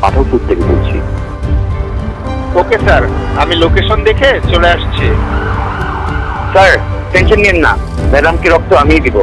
পাঠক থেকে বলছি ওকে, স্যার, আমি লোকেশন দেখে চলে আসছি। স্যার, টেনশন নিন না। ম্যাডামকে রক্ত আমিই দিব।